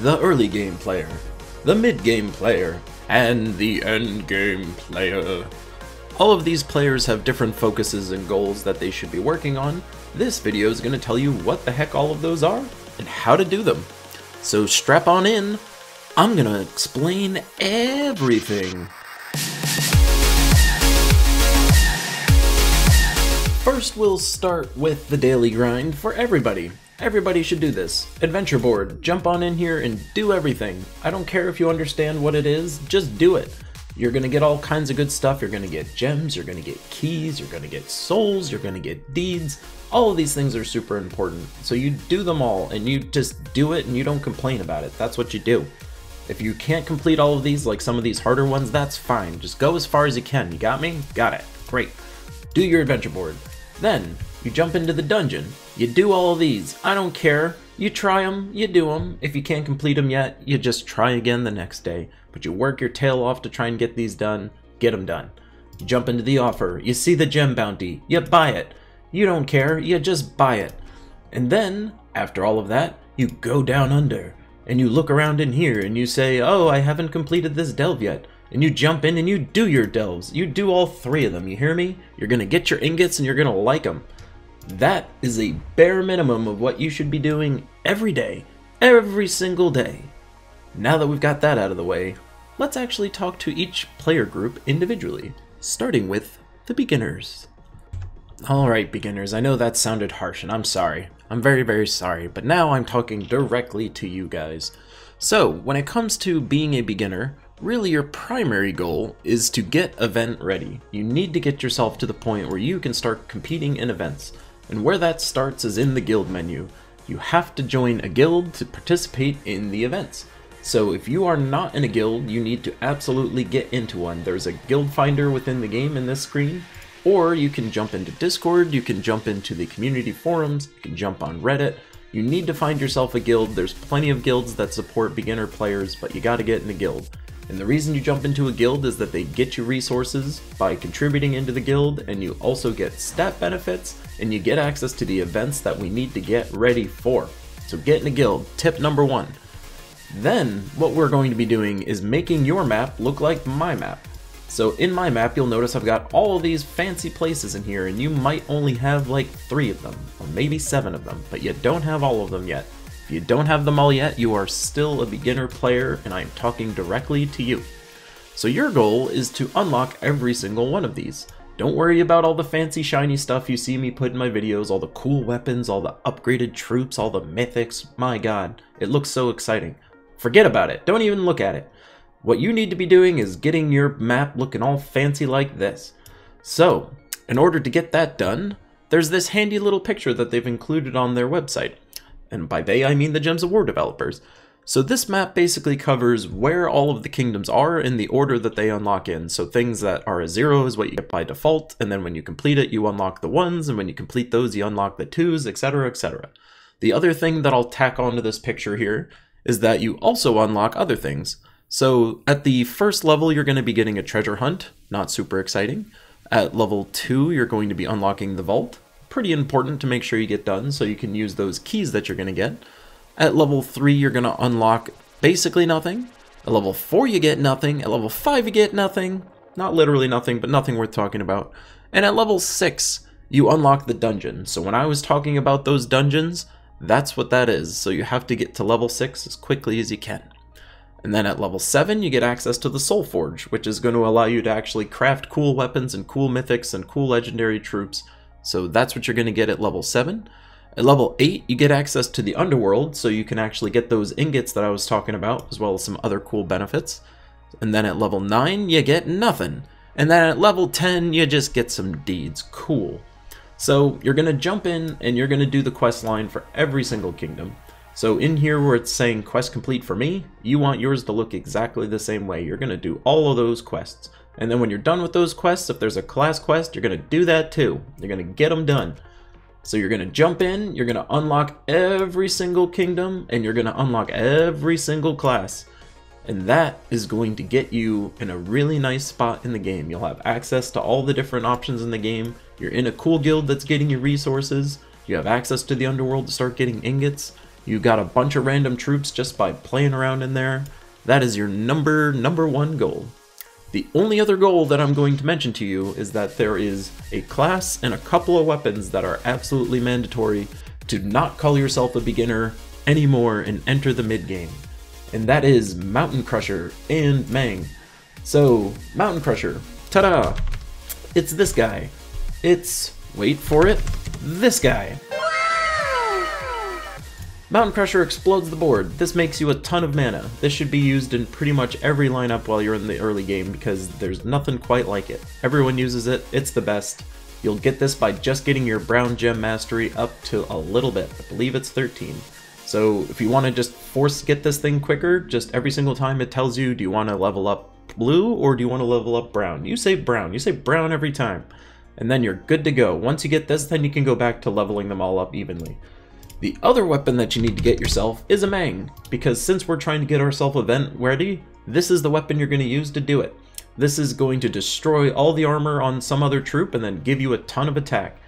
the early game player, the mid game player, and the end game player. All of these players have different focuses and goals that they should be working on. This video is going to tell you what the heck all of those are and how to do them. So strap on in, I'm going to explain everything. First, we'll start with the daily grind for everybody. Everybody should do this. Adventure board, jump on in here and do everything. I don't care if you understand what it is, just do it. You're gonna get all kinds of good stuff. You're gonna get gems, you're gonna get keys, you're gonna get souls, you're gonna get deeds. All of these things are super important. So you do them all and you just do it and you don't complain about it. That's what you do. If you can't complete all of these, like some of these harder ones, that's fine. Just go as far as you can. You got me? Got it. Great. Do your adventure board. Then, you jump into the dungeon. You do all of these. I don't care. You try them, you do them. If you can't complete them yet, you just try again the next day. But you work your tail off to try and get these done. Get them done. You jump into the offer. You see the gem bounty. You buy it. You don't care. You just buy it. And then, after all of that, you go down under. And you look around in here and you say, oh, I haven't completed this delve yet and you jump in and you do your delves. You do all three of them, you hear me? You're gonna get your ingots and you're gonna like them. That is a bare minimum of what you should be doing every day, every single day. Now that we've got that out of the way, let's actually talk to each player group individually, starting with the beginners. Alright beginners, I know that sounded harsh and I'm sorry. I'm very very sorry, but now I'm talking directly to you guys. So, when it comes to being a beginner, Really, your primary goal is to get event ready. You need to get yourself to the point where you can start competing in events. And where that starts is in the guild menu. You have to join a guild to participate in the events. So if you are not in a guild, you need to absolutely get into one. There's a guild finder within the game in this screen, or you can jump into Discord, you can jump into the community forums, you can jump on Reddit. You need to find yourself a guild. There's plenty of guilds that support beginner players, but you gotta get in a guild. And the reason you jump into a guild is that they get you resources by contributing into the guild, and you also get stat benefits, and you get access to the events that we need to get ready for. So get in a guild, tip number one. Then, what we're going to be doing is making your map look like my map. So in my map, you'll notice I've got all of these fancy places in here, and you might only have like three of them, or maybe seven of them, but you don't have all of them yet. If you don't have them all yet, you are still a beginner player and I am talking directly to you. So your goal is to unlock every single one of these. Don't worry about all the fancy shiny stuff you see me put in my videos, all the cool weapons, all the upgraded troops, all the mythics. My god, it looks so exciting. Forget about it, don't even look at it. What you need to be doing is getting your map looking all fancy like this. So, in order to get that done, there's this handy little picture that they've included on their website and by they I mean the Gems of War developers. So this map basically covers where all of the kingdoms are in the order that they unlock in. So things that are a zero is what you get by default, and then when you complete it, you unlock the ones, and when you complete those, you unlock the twos, etc, etc. The other thing that I'll tack onto this picture here is that you also unlock other things. So at the first level, you're going to be getting a treasure hunt, not super exciting. At level 2, you're going to be unlocking the vault pretty important to make sure you get done so you can use those keys that you're going to get. At level 3, you're going to unlock basically nothing. At level 4, you get nothing. At level 5, you get nothing. Not literally nothing, but nothing worth talking about. And at level 6, you unlock the dungeon. So when I was talking about those dungeons, that's what that is. So you have to get to level 6 as quickly as you can. And then at level 7, you get access to the Soul Forge, which is going to allow you to actually craft cool weapons and cool mythics and cool legendary troops so that's what you're going to get at level 7. At level 8, you get access to the underworld, so you can actually get those ingots that I was talking about, as well as some other cool benefits. And then at level 9, you get nothing. And then at level 10, you just get some deeds. Cool. So you're going to jump in and you're going to do the quest line for every single kingdom. So in here where it's saying quest complete for me, you want yours to look exactly the same way. You're going to do all of those quests. And then when you're done with those quests, if there's a class quest, you're going to do that too. You're going to get them done. So you're going to jump in, you're going to unlock every single kingdom, and you're going to unlock every single class. And that is going to get you in a really nice spot in the game. You'll have access to all the different options in the game. You're in a cool guild that's getting you resources. You have access to the underworld to start getting ingots. You got a bunch of random troops just by playing around in there. That is your number, number one goal. The only other goal that I'm going to mention to you is that there is a class and a couple of weapons that are absolutely mandatory to not call yourself a beginner anymore and enter the mid game. And that is Mountain Crusher and Mang. So, Mountain Crusher, ta-da! It's this guy. It's, wait for it, this guy. Mountain Crusher explodes the board. This makes you a ton of mana. This should be used in pretty much every lineup while you're in the early game because there's nothing quite like it. Everyone uses it, it's the best. You'll get this by just getting your Brown Gem Mastery up to a little bit. I believe it's 13. So if you want to just force get this thing quicker, just every single time it tells you, do you want to level up blue or do you want to level up brown? You say brown. You say brown every time. And then you're good to go. Once you get this, then you can go back to leveling them all up evenly. The other weapon that you need to get yourself is a Mang, because since we're trying to get ourselves event ready, this is the weapon you're going to use to do it. This is going to destroy all the armor on some other troop and then give you a ton of attack.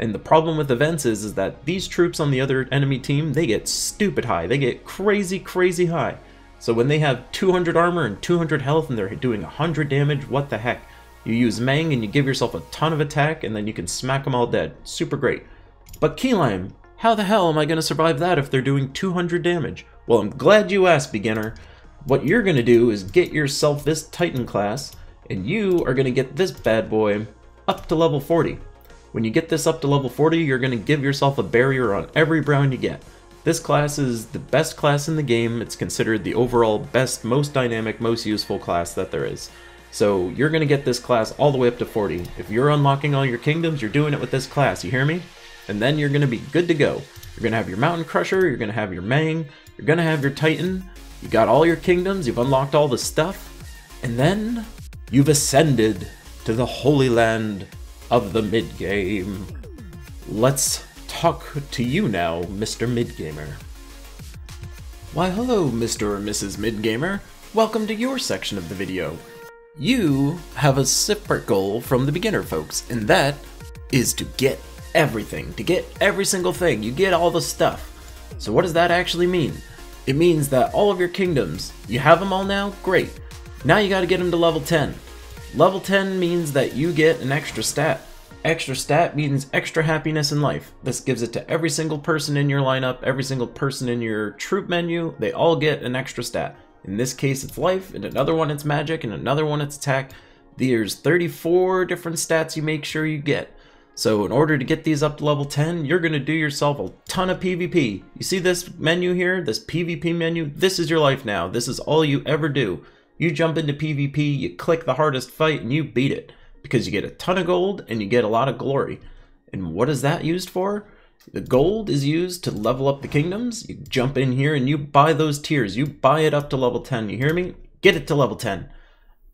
And the problem with events is, is that these troops on the other enemy team, they get stupid high. They get crazy, crazy high. So when they have 200 armor and 200 health and they're doing 100 damage, what the heck? You use Mang and you give yourself a ton of attack and then you can smack them all dead. Super great. But Keylime, how the hell am I going to survive that if they're doing 200 damage? Well, I'm glad you asked, beginner. What you're going to do is get yourself this Titan class, and you are going to get this bad boy up to level 40. When you get this up to level 40, you're going to give yourself a barrier on every brown you get. This class is the best class in the game. It's considered the overall best, most dynamic, most useful class that there is. So you're going to get this class all the way up to 40. If you're unlocking all your kingdoms, you're doing it with this class, you hear me? And then you're going to be good to go. You're going to have your Mountain Crusher, you're going to have your Mang, you're going to have your Titan, you got all your kingdoms, you've unlocked all the stuff, and then you've ascended to the Holy Land of the mid-game. Let's talk to you now, Mr. Midgamer. Why hello, Mr. or Mrs. Midgamer. Welcome to your section of the video. You have a separate goal from the beginner folks, and that is to get everything, to get every single thing. You get all the stuff. So what does that actually mean? It means that all of your kingdoms, you have them all now? Great. Now you gotta get them to level 10. Level 10 means that you get an extra stat. Extra stat means extra happiness in life. This gives it to every single person in your lineup, every single person in your troop menu, they all get an extra stat. In this case it's life, in another one it's magic, in another one it's attack. There's 34 different stats you make sure you get. So in order to get these up to level 10, you're going to do yourself a ton of PvP. You see this menu here, this PvP menu? This is your life now. This is all you ever do. You jump into PvP, you click the hardest fight, and you beat it. Because you get a ton of gold, and you get a lot of glory. And what is that used for? The gold is used to level up the kingdoms. You jump in here and you buy those tiers. You buy it up to level 10. You hear me? Get it to level 10.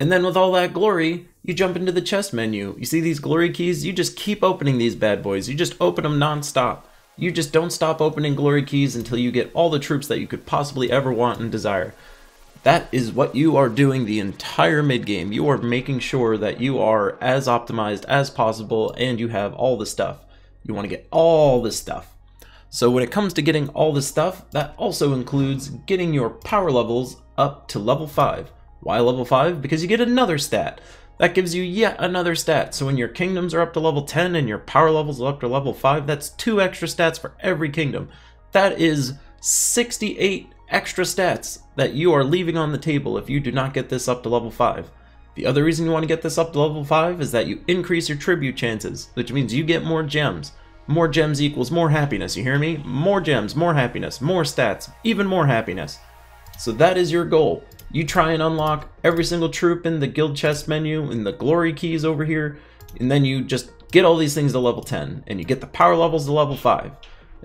And then with all that glory, you jump into the chest menu. You see these glory keys? You just keep opening these bad boys. You just open them non-stop. You just don't stop opening glory keys until you get all the troops that you could possibly ever want and desire. That is what you are doing the entire mid game. You are making sure that you are as optimized as possible and you have all the stuff. You want to get all the stuff. So when it comes to getting all the stuff, that also includes getting your power levels up to level 5. Why level 5? Because you get another stat. That gives you yet another stat. So when your kingdoms are up to level 10 and your power levels are up to level 5, that's two extra stats for every kingdom. That is 68 extra stats that you are leaving on the table if you do not get this up to level 5. The other reason you want to get this up to level 5 is that you increase your tribute chances, which means you get more gems. More gems equals more happiness, you hear me? More gems, more happiness, more stats, even more happiness. So that is your goal. You try and unlock every single troop in the guild chest menu and the glory keys over here, and then you just get all these things to level 10, and you get the power levels to level 5,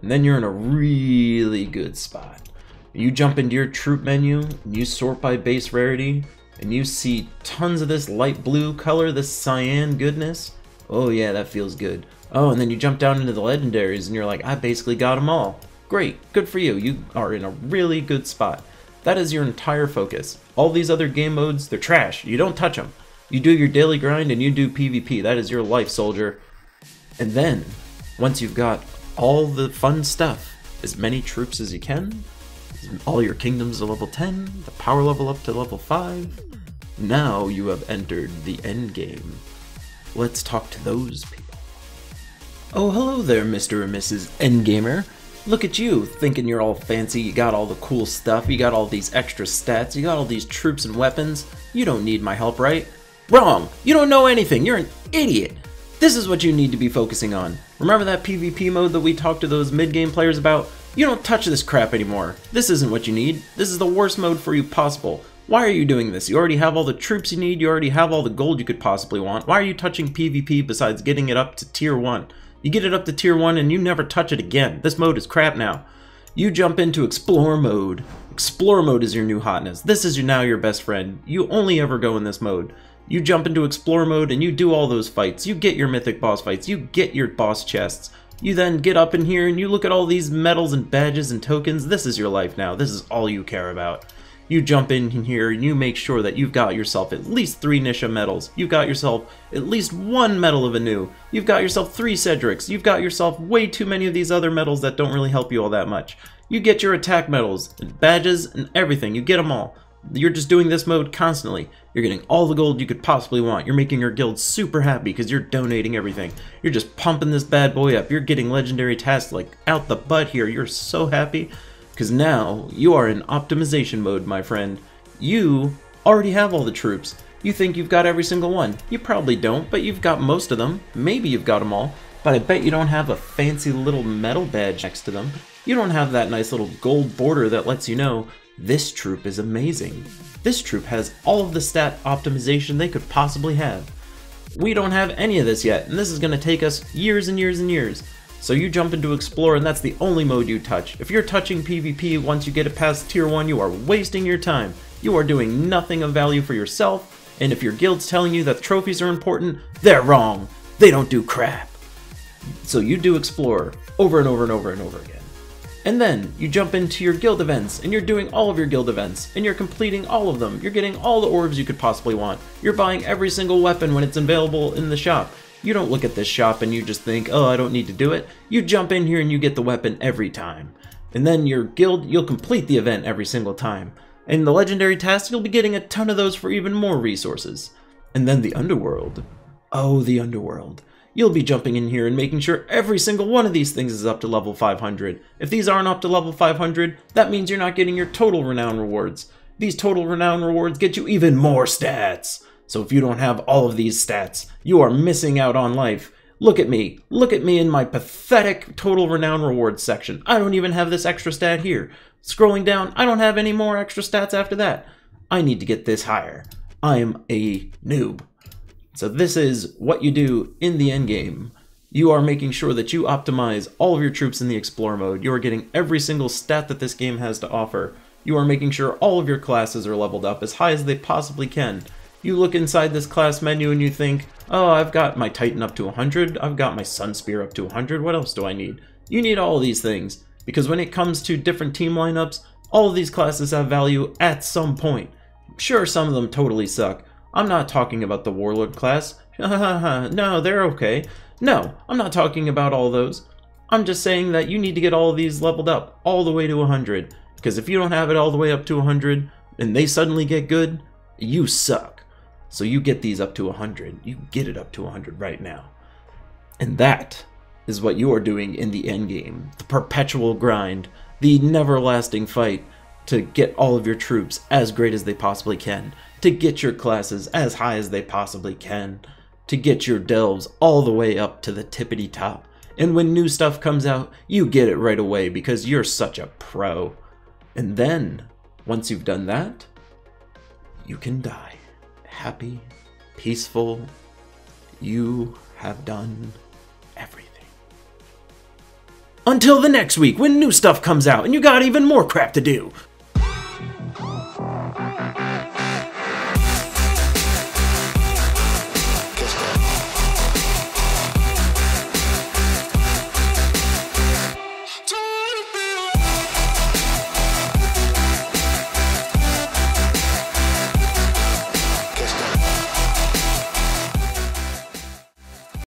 and then you're in a really good spot. You jump into your troop menu, and you sort by base rarity, and you see tons of this light blue color, this cyan goodness. Oh yeah, that feels good. Oh, and then you jump down into the legendaries, and you're like, I basically got them all. Great, good for you. You are in a really good spot. That is your entire focus. All these other game modes, they're trash. You don't touch them. You do your daily grind and you do PvP. That is your life, soldier. And then, once you've got all the fun stuff, as many troops as you can, all your kingdoms to level 10, the power level up to level 5. Now you have entered the end game. Let's talk to those people. Oh, hello there, Mr. and Mrs. Endgamer. Look at you, thinking you're all fancy, you got all the cool stuff, you got all these extra stats, you got all these troops and weapons. You don't need my help, right? Wrong! You don't know anything, you're an idiot! This is what you need to be focusing on. Remember that PvP mode that we talked to those mid-game players about? You don't touch this crap anymore. This isn't what you need. This is the worst mode for you possible. Why are you doing this? You already have all the troops you need, you already have all the gold you could possibly want. Why are you touching PvP besides getting it up to tier 1? You get it up to tier 1 and you never touch it again. This mode is crap now. You jump into explore mode. Explore mode is your new hotness. This is now your best friend. You only ever go in this mode. You jump into explore mode and you do all those fights. You get your mythic boss fights. You get your boss chests. You then get up in here and you look at all these medals and badges and tokens. This is your life now. This is all you care about you jump in here and you make sure that you've got yourself at least three Nysha medals. You've got yourself at least one medal of Anu. You've got yourself three Cedrics. You've got yourself way too many of these other medals that don't really help you all that much. You get your attack medals, and badges, and everything. You get them all. You're just doing this mode constantly. You're getting all the gold you could possibly want. You're making your guild super happy because you're donating everything. You're just pumping this bad boy up. You're getting legendary tasks like out the butt here. You're so happy. Because now, you are in optimization mode, my friend. You already have all the troops. You think you've got every single one. You probably don't, but you've got most of them. Maybe you've got them all. But I bet you don't have a fancy little metal badge next to them. You don't have that nice little gold border that lets you know this troop is amazing. This troop has all of the stat optimization they could possibly have. We don't have any of this yet, and this is going to take us years and years and years. So you jump into Explore and that's the only mode you touch. If you're touching PvP once you get it past Tier 1, you are wasting your time. You are doing nothing of value for yourself, and if your guild's telling you that trophies are important, they're wrong. They don't do crap. So you do Explore over and over and over and over again. And then you jump into your guild events, and you're doing all of your guild events, and you're completing all of them. You're getting all the orbs you could possibly want. You're buying every single weapon when it's available in the shop. You don't look at this shop and you just think, oh, I don't need to do it. You jump in here and you get the weapon every time. And then your guild, you'll complete the event every single time. And the legendary tasks, you'll be getting a ton of those for even more resources. And then the underworld. Oh, the underworld. You'll be jumping in here and making sure every single one of these things is up to level 500. If these aren't up to level 500, that means you're not getting your total renown rewards. These total renown rewards get you even more stats. So if you don't have all of these stats, you are missing out on life. Look at me. Look at me in my pathetic total renown rewards section. I don't even have this extra stat here. Scrolling down, I don't have any more extra stats after that. I need to get this higher. I am a noob. So this is what you do in the endgame. You are making sure that you optimize all of your troops in the explore mode. You are getting every single stat that this game has to offer. You are making sure all of your classes are leveled up as high as they possibly can. You look inside this class menu and you think, oh, I've got my Titan up to 100, I've got my Sun Spear up to 100, what else do I need? You need all these things, because when it comes to different team lineups, all of these classes have value at some point. Sure, some of them totally suck. I'm not talking about the Warlord class. no, they're okay. No, I'm not talking about all those. I'm just saying that you need to get all of these leveled up all the way to 100. Because if you don't have it all the way up to 100, and they suddenly get good, you suck. So you get these up to 100. You get it up to 100 right now. And that is what you are doing in the end game. The perpetual grind, the never-lasting fight to get all of your troops as great as they possibly can, to get your classes as high as they possibly can, to get your delves all the way up to the tippity top. And when new stuff comes out, you get it right away because you're such a pro. And then, once you've done that, you can die happy, peaceful. You have done everything. Until the next week when new stuff comes out and you got even more crap to do.